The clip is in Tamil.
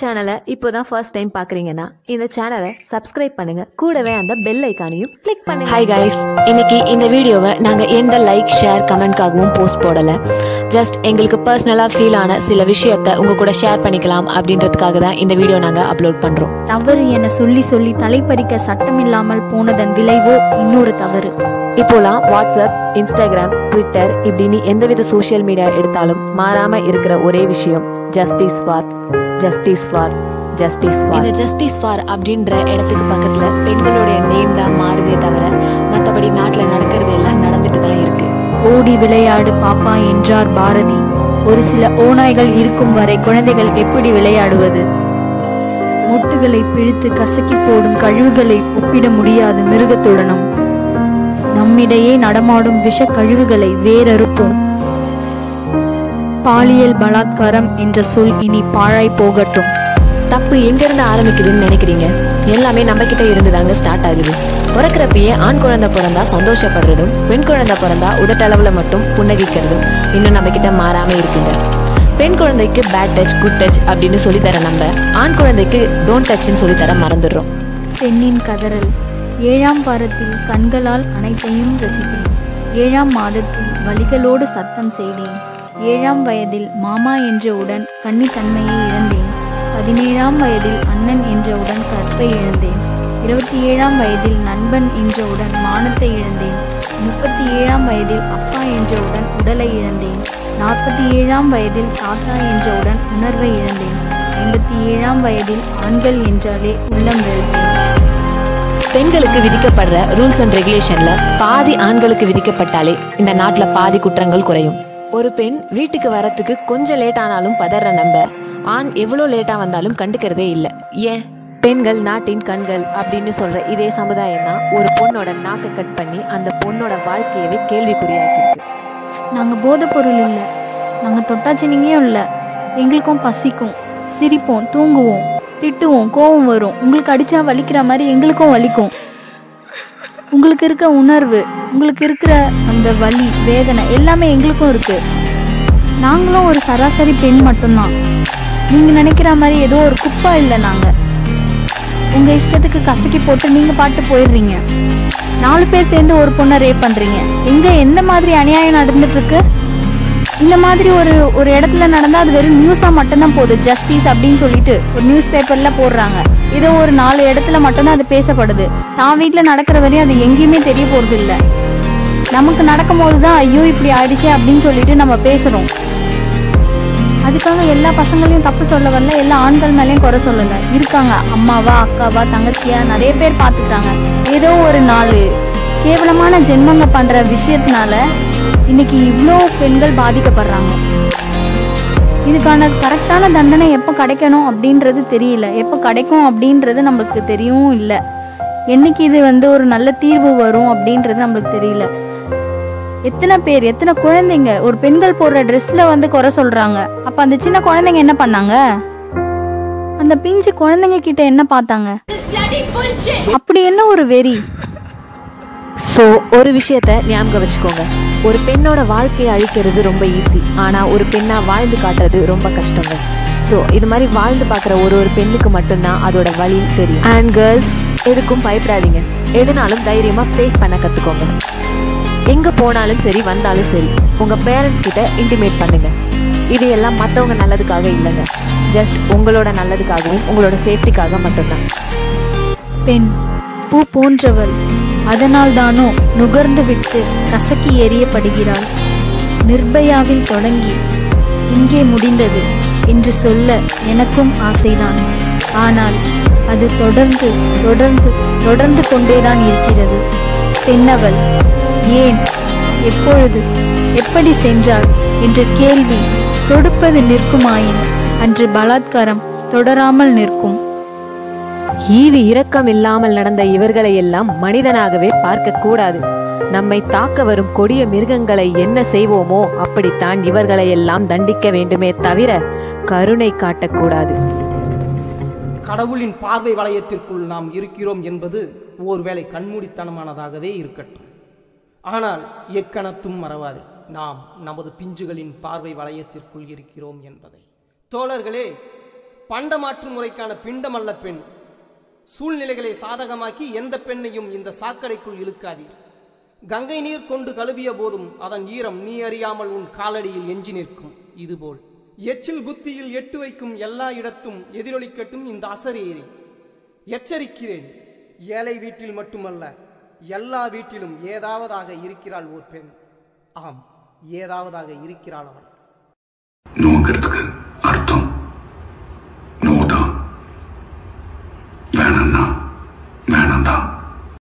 சேனலை இப்போதான் ஃபர்ஸ்ட் டைம் பார்க்குறீங்கன்னா இந்த சேனலை சப்ஸ்கிரைப் பண்ணுங்க. கூடவே அந்த பெல் ஐக்கானையும் கிளிக் பண்ணுங்க. ஹாய் கைஸ் இன்னைக்கு இந்த வீடியோவை நாங்கள் எந்த லைக் ஷேர் கமெண்ட்காகவும் போஸ்ட் போடலை. ஜஸ்ட் எங்களுக்கு பர்சனலாக ஃபீல் ஆன சில விஷயத்தை உங்கள் கூட ஷேர் பண்ணிக்கலாம் அப்படின்றதுக்காக தான் இந்த வீடியோ நாங்கள் அப்லோட் பண்ணுறோம் தவறு என சொல்லி சொல்லி தலைப்பறிக்க சட்டமில்லாமல் போனதன் விளைவோ இன்னொரு தவறு. இப்போலாம் வாட்ஸ்அப் இன்ஸ்டாகிராம் ட்விட்டர் இப்படின்னு எந்தவித சோஷியல் மீடியா எடுத்தாலும் மாறாம இருக்கிற ஒரே விஷயம். Justice for justice for justice for இந்த ஜஸ்டிஸ் ஃபார் அப்படின்ற இடத்துக்கு பக்கத்தில் பெண்களுடைய நேம் தான் மாறுதே தவிர மற்றபடி நாட்டில் நடக்கிறது எல்லாம் நடந்துட்டு தான் இருக்கு. ஓடி விளையாடு பாப்பா என்றார் பாரதி. ஒரு சில ஓநாய்கள் இருக்கும் வரை குழந்தைகள் எப்படி விளையாடுவது? மொட்டுகளை பிழித்து கசக்கி போடும் கழிவுகளை ஒப்பிட முடியாது மிருகத்துடனும். நம்மிடையே நடமாடும் விஷ கழிவுகளை வேறறுப்போம். பாலியல் பலாத்காரம் என்ற சொல் இனி பாழாய் போகட்டும். தப்பு எங்கேருந்து ஆரம்பிக்குதுன்னு நினைக்கிறீங்க? எல்லாமே நம்ம கிட்ட இருந்து தாங்க ஸ்டார்ட் ஆகுது. பிறக்கிறப்பயே ஆண் குழந்தை பிறந்தா சந்தோஷப்படுறதும் பெண் குழந்தை பிறந்தா உதட்டளவில் மட்டும் புன்னகிக்கிறதும் இன்னும் நம்ம கிட்ட மாறாம இருக்குங்க. பெண் குழந்தைக்கு பேட் டச் குட் டச் அப்படின்னு சொல்லித்தர நம்ம ஆண் குழந்தைக்கு டோன்ட் டச்னு சொல்லித்தர மறந்துடுறோம். பெண்ணின் கதறல். ஏழாம் வாரத்தில் கண்களால் அனைத்தையும் ரசித்தேன் ஏழாம் மாதத்தில் வலிகளோடு சத்தம் செய்தேன். ஏழாம் வயதில் மாமா என்றவுடன் கன்னித்தன்மையை இழந்தேன். பதினேழாம் வயதில் அண்ணன் என்றவுடன் கற்பை இழந்தேன். இருபத்தி ஏழாம் வயதில் நண்பன் என்றவுடன் மானத்தை இழந்தேன். முப்பத்தி ஏழாம் வயதில் அப்பா என்றவுடன் உடலை இழந்தேன். நாற்பத்தி ஏழாம் வயதில் தாத்தா என்றவுடன் உணர்வை இழந்தேன். ஐம்பத்தி ஏழாம் வயதில் ஆண்கள் என்றாலே உள்ளம் வெறுத்தேன். பெண்களுக்கு விதிக்கப்படுற ரூல்ஸ் அண்ட் ரெகுலேஷன்ல பாதி ஆண்களுக்கு விதிக்கப்பட்டாலே இந்த நாட்டுல பாதி குற்றங்கள் குறையும். ஒரு பெண் வீட்டுக்கு வரத்துக்கு கொஞ்சம் லேட் ஆனாலும் பதற நம்ப. ஆண் எவ்வளோ லேட்டாக வந்தாலும் கண்டுக்கிறதே இல்லை. ஏன்? பெண்கள் நாட்டின் கண்கள் அப்படின்னு சொல்கிற இதே சமுதாயம் தான் ஒரு பொண்ணோட நாக்கை கட் பண்ணி அந்த பொண்ணோட வாழ்க்கையவே கேள்விக்குறியாக்கிருக்கு நாங்கள் போதைப் பொருள் இல்லை நாங்கள் தொட்டாச்சினிங்கும் இல்லை. எங்களுக்கும் பசிக்கும். சிரிப்போம் தூங்குவோம் திட்டுவோம் கோவம் வரும். உங்களுக்கு அடித்தா வலிக்கிற மாதிரி எங்களுக்கும் வலிக்கும். உங்களுக்கு இருக்க உணர்வு உங்களுக்கு இருக்கிற அந்த வலி வேதனை எல்லாமே எங்களுக்கும் இருக்கு. நாங்களும் ஒரு சராசரி பெண் மட்டும்தான். நீங்கள் நினைக்கிற மாதிரி ஏதோ ஒரு குப்பா இல்லை நாங்கள் உங்கள் இஷ்டத்துக்கு கசக்கி போட்டு நீங்கள் பாட்டு போயிடுறீங்க. நாலு பேர் சேர்ந்து ஒரு பொண்ணை ரேப் பண்ணுறீங்க எங்கே எந்த மாதிரி அநியாயம் நடந்துட்டு இருக்கு இந்த மாதிரி ஒரு ஒரு இடத்துல நடந்தால் அது வெறும் நியூஸாக மட்டும்தான் போகுது. ஜஸ்டிஸ் அப்படின்னு சொல்லிட்டு ஒரு நியூஸ் பேப்பரில் போடுறாங்க. ஏதோ ஒரு நாலு இடத்துல மட்டும்தான் அது பேசப்படுது. தான் வீட்டில் நடக்கிற வரையும் அது எங்கேயுமே தெரிய போகிறது இல்லை நமக்கு நடக்கும்போது தான் ஐயோ இப்படி ஆயிடுச்சு அப்படின்னு சொல்லிட்டு நம்ம பேசுகிறோம் அதுக்காக எல்லா பசங்களையும் தப்பு சொல்ல வரல எல்லா ஆண்கள் மேலேயும் குறை சொல்லலை. இருக்காங்க அம்மாவா அக்காவா தங்கச்சியா நிறைய பேர் பார்த்துக்கிறாங்க ஏதோ ஒரு நாள் கேவலமான ஜென்மங்க பண்ணுற விஷயத்தினால இன்னைக்கு இவ்வளோ பெண்கள் பாதிக்கப்படுறாங்க. இதுக்கான கரெக்டான தண்டனை எப்போ கிடைக்கணும் அப்படின்றது தெரியல. எப்போ கிடைக்கும் அப்படின்றது நம்மளுக்கு தெரியவும் இல்லை. என்னைக்கு இது வந்து ஒரு நல்ல தீர்வு வரும் அப்படின்றது நம்மளுக்கு தெரியல. எத்தனை பேர் எத்தனை குழந்தைங்க? ஒரு பெண்கள் போடுற ட்ரெஸ்ல வந்து குறை சொல்றாங்க. அப்ப அந்த சின்ன குழந்தைங்க என்ன பண்ணாங்க? அந்த பிஞ்சு குழந்தைங்க கிட்ட என்ன பார்த்தாங்க? அப்படி என்ன ஒரு வெறி? ஸோ ஒரு விஷயத்த ஞாபகம் வச்சுக்கோங்க. ஒரு பெண்ணோட வாழ்க்கையை அழிக்கிறது ரொம்ப ஈஸி ஆனால் ஒரு பெண்ணா வாழ்ந்து காட்டுறது ரொம்ப கஷ்டங்க. ஸோ இது மாதிரி வாழ்ந்து பார்க்குற ஒரு ஒரு பெண்ணுக்கு மட்டும்தான் அதோட வழி தெரியும். அண்ட் கேர்ள்ஸ் எதுக்கும் பயப்படாதீங்க. எதுனாலும் தைரியமாக ஃபேஸ் பண்ண கற்றுக்கோங்க எங்கே போனாலும் சரி வந்தாலும் சரி உங்கள் பேரண்ட்ஸ் கிட்ட இன்டிமேட் பண்ணுங்கள் இது எல்லாம் மற்றவங்க நல்லதுக்காக இல்லைங்க. ஜஸ்ட் உங்களோட நல்லதுக்காகவும் உங்களோட சேஃப்டிக்காக மட்டும்தான். பெண் பூ போன்றவள் அதனால் தானோ நுகர்ந்து விட்டு கசக்கி எறியப்படுகிறாள். நிர்பயாவில் தொடங்கி இங்கே முடிந்தது என்று சொல்ல எனக்கும் ஆசைதான். ஆனால் அது தொடர்ந்து தொடர்ந்து தொடர்ந்து கொண்டேதான் இருக்கிறது. பெண்ணவள் ஏன்? எப்பொழுது? எப்படி சென்றாள்? என்ற கேள்வி தொடுப்பது நிற்குமாயின்? அன்று பலாத்காரம் தொடராமல் நிற்கும். ஈவு இரக்கம் இல்லாமல் நடந்த இவர்களை எல்லாம் மனிதனாகவே பார்க்க கூடாது. நம்மை தாக்க வரும் கொடிய மிருகங்களை என்ன செய்வோமோ அப்படித்தான் இவர்களை எல்லாம் தண்டிக்க வேண்டுமே தவிர கருணை காட்டக்கூடாது கடவுளின் பார்வை வளையத்திற்குள் நாம் இருக்கிறோம் என்பது ஒருவேளை கண்மூடித்தனமானதாகவே இருக்கட்டும். ஆனால் எக்கணத்தும் மறவாது. நாம் நமது பிஞ்சுகளின் பார்வை வளையத்திற்குள் இருக்கிறோம் என்பதை. தோழர்களே பண்டமாற்று முறைக்கான பிண்டமல்ல பெண். சூழ்நிலைகளை சாதகமாக்கி எந்த பெண்ணையும் இந்த சாக்கடைக்குள் இழுக்காதீர். கங்கை நீர் கொண்டு கழுவிய போதும் அதன் ஈரம் நீ அறியாமல் உன் காலடியில் எஞ்சி நிற்கும். இதுபோல். எச்சில் புத்தியில் எட்டு வைக்கும் எல்லா இடத்தும் எதிரொலிக்கட்டும் இந்த அசரேறி எச்சரிக்கிறேன். ஏழை வீட்டில் மட்டுமல்ல எல்லா வீட்டிலும் ஏதாவதாக இருக்கிறாள் ஓர் பெண். ஆம் ஏதாவதாக இருக்கிறாள் அவள். நோக்கிறதுக்கு